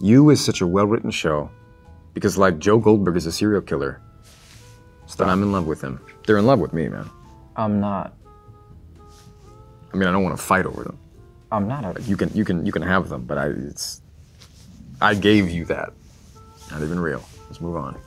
You is such a well-written show because, like, Joe Goldberg is a serial killer. So I'm in love with him. They're in love with me, man. I'm not. I mean, I don't want to fight over them. I'm not a. You can, you can, you can have them, but I, it's, I gave you that. Not even real. Let's move on.